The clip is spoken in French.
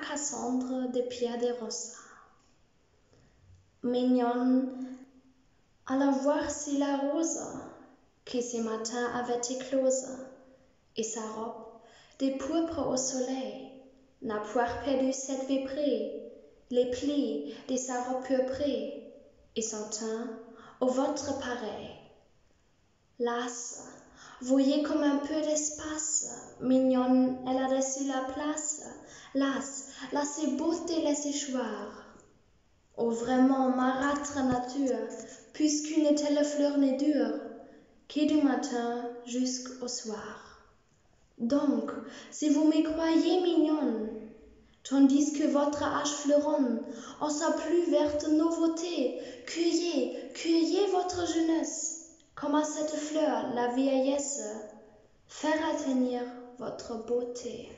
Cassandre de Pierre de Rosa. Mignonne, voir si la rose qui ce matin avait éclose et sa robe de pourpre au soleil n'a point perdu cette vibrée, les plis de sa robe purprée et son teint au vôtre pareil. Las, voyez comme un peu d'espace, mignonne, elle a reçu la place. Las, laissez beauté, laissez choir. Oh vraiment, marâtre nature, puisqu'une telle fleur n'est dure que du matin jusqu'au soir. Donc, si vous me croyez mignonne, tandis que votre âge fleuronne en sa plus verte nouveauté, cueillez, cueillez votre jeunesse, comme cette fleur la vieillesse, faire atteindre votre beauté?